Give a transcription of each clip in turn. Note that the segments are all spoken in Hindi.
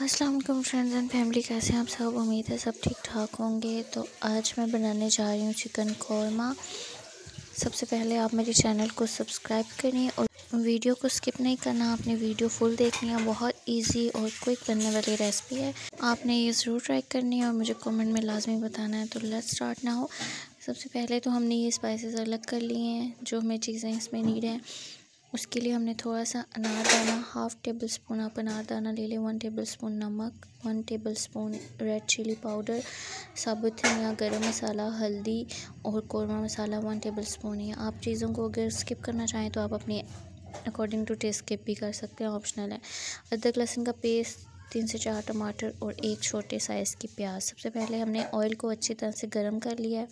वालेकुम फ्रेंड्स एंड फैमिली, कैसे हैं आप सब? उम्मीद है सब ठीक ठाक होंगे। तो आज मैं बनाने जा रही हूँ चिकन कौरमा। सबसे पहले आप मेरे चैनल को सब्सक्राइब करें और वीडियो को स्किप नहीं करना, आपने वीडियो फुल देखनी है। बहुत इजी और क्विक बनने वाली रेसिपी है। आपने ये ज़रूर ट्राई करनी है और मुझे कमेंट में लाजमी बताना है। तो लेट्स स्टार्ट ना हो सबसे पहले तो हमने ये स्पाइसेस अलग कर लिए हैं, जो हमें चीज़ें इसमें नीड हैं। उसके लिए हमने थोड़ा सा अनार दाना हाफ़ टेबल स्पून आप अनार दाना ले लें वन टेबल स्पून नमक one tablespoon red chilli powder साबुत धनिया गरम मसाला, हल्दी और कौरमा मसाला वन टेबल स्पून है आप चीज़ों को अगर स्किप करना चाहें तो आप अपने अकॉर्डिंग टू टेस्ट स्किप भी कर सकते हैं ऑप्शनल है। अदरक, लहसुन का पेस्ट तीन से चार टमाटर और एक छोटे साइज़ की प्याज। सबसे पहले हमने ऑयल को अच्छी तरह से गर्म कर लिया है।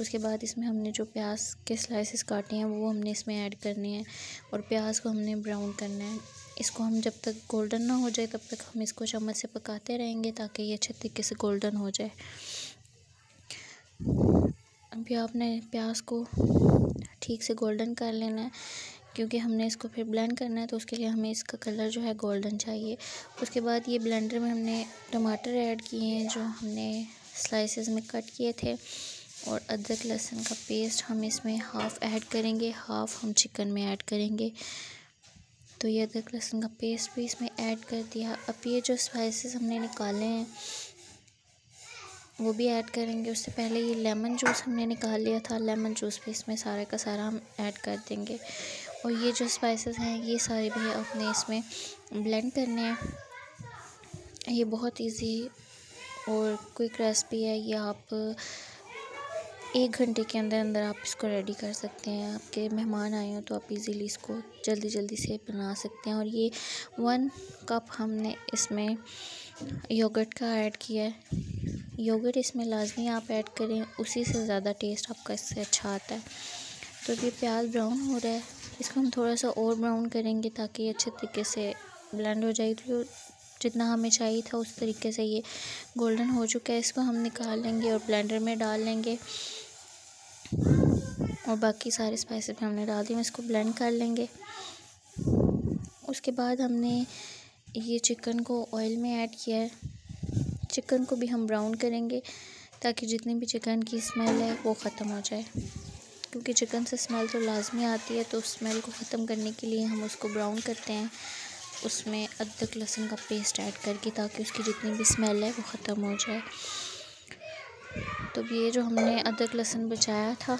उसके बाद इसमें हमने जो प्याज के स्लाइसेस काटे हैं, वो हमने इसमें ऐड करने हैं और प्याज को हमने ब्राउन करना है। इसको हम जब तक गोल्डन ना हो जाए, तब तक हम इसको चम्मच से पकाते रहेंगे ताकि ये अच्छे तरीके से गोल्डन हो जाए। अभी आपने प्याज को ठीक से गोल्डन कर लेना है, क्योंकि हमने इसको फिर ब्लेंड करना है तो उसके लिए हमें इसका कलर जो है गोल्डन चाहिए। उसके बाद ये ब्लेंडर में हमने टमाटर ऐड किए हैं, जो हमने स्लाइसेस में कट किए थे। और अदरक लहसुन का पेस्ट हम इसमें हाफ़ ऐड करेंगे हाफ़ हम चिकन में ऐड करेंगे। तो ये अदरक लहसुन का पेस्ट भी इसमें ऐड कर दिया। अब ये जो स्पाइसेस हमने निकाले हैं, वो भी ऐड करेंगे। उससे पहले ये लेमन जूस हमने निकाल लिया था। लेमन जूस भी इसमें सारे का सारा हम ऐड कर देंगे। और ये जो स्पाइसेस हैं, ये सारे भी अपने इसमें ब्लेंड करने हैं। ये बहुत इजी और क्विक रेसिपी है। ये आप एक घंटे के अंदर अंदर आप इसको रेडी कर सकते हैं। आपके मेहमान आए हो तो आप इजीली इसको जल्दी जल्दी से बना सकते हैं। और ये वन कप हमने इसमें योगर्ट का ऐड किया है। योगर्ट इसमें लाजमी आप ऐड करें, उसी से ज़्यादा टेस्ट आपका इससे अच्छा आता है। तो ये प्याज ब्राउन हो रहा है। इसको हम थोड़ा सा और ब्राउन करेंगे ताकि अच्छे तरीके से ब्लेंड हो जाए। तो जितना हमें चाहिए था उस तरीके से ये गोल्डन हो चुका है। इसको हम निकाल लेंगे और ब्लेंडर में डाल लेंगे। और बाकी सारे स्पाइसेस भी हमने डाल दिए इसको ब्लेंड कर लेंगे। उसके बाद हमने ये चिकन को ऑयल में ऐड किया है। चिकन को भी हम ब्राउन करेंगे ताकि जितनी भी चिकन की स्मेल है वो ख़त्म हो जाए। क्योंकि चिकन से स्मेल तो लाजमी आती है तो स्मेल को ख़त्म करने के लिए हम उसको ब्राउन करते हैं। उसमें अदरक लहसुन का पेस्ट ऐड करके ताकि उसकी जितनी भी स्मेल है वो ख़त्म हो जाए। तो ये जो हमने अदरक लहसुन बचाया था,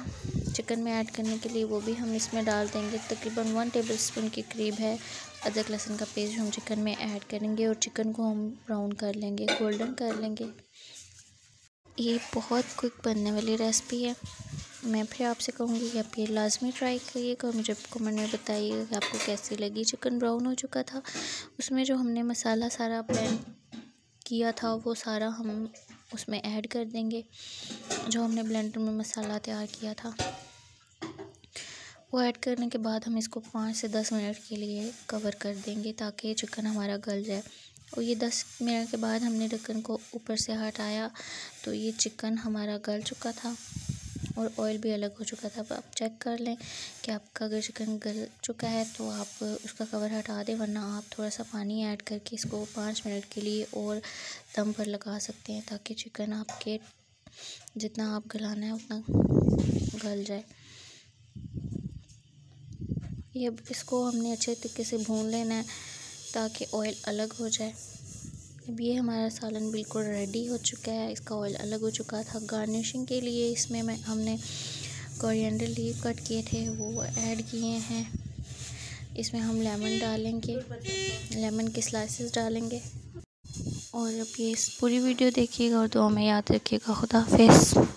चिकन में ऐड करने के लिए वो भी हम इसमें डाल देंगे। तकरीबन वन टेबल स्पून के करीब है अदरक लहसुन का पेस्ट हम चिकन में ऐड करेंगे और चिकन को हम ब्राउन कर लेंगे, गोल्डन कर लेंगे। ये बहुत क्विक बनने वाली रेसिपी है। मैं फिर आपसे कहूँगी कि आप ये लाजमी ट्राई करिएगा मुझे कमेंट में बताइएगा कि आपको कैसी लगी। चिकन ब्राउन हो चुका था। उसमें जो हमने मसाला सारा ब्लेंड किया था, वो सारा हम उसमें ऐड कर देंगे। जो हमने ब्लेंडर में मसाला तैयार किया था, वो ऐड करने के बाद हम इसको पाँच से दस मिनट के लिए कवर कर देंगे ताकि चिकन हमारा गल जाए। और ये दस मिनट के बाद हमने ढक्कन को ऊपर से हटाया तो ये चिकन हमारा गल चुका था। और ऑयल भी अलग हो चुका था, अब आप चेक कर लें कि आपका अगर चिकन गल चुका है तो आप उसका कवर हटा दें, वरना आप थोड़ा सा पानी ऐड करके इसको पाँच मिनट के लिए और दम पर लगा सकते हैं ताकि चिकन आपके जितना आप गलाना है उतना गल जाए। ये इसको हमने अच्छे तरीके से भून लेना है ताकि ऑयल अलग हो जाए। अब ये हमारा सालन बिल्कुल रेडी हो चुका है। इसका ऑयल अलग हो चुका था गार्निशिंग के लिए। इसमें मैं, हमने कोरिएंडर लीव कट किए थे, वो ऐड किए हैं। इसमें हम लेमन डालेंगे। लेमन के स्लाइसेस डालेंगे। और अब ये पूरी वीडियो देखिएगा और दुआ में याद रखिएगा। खुदा हाफिज़।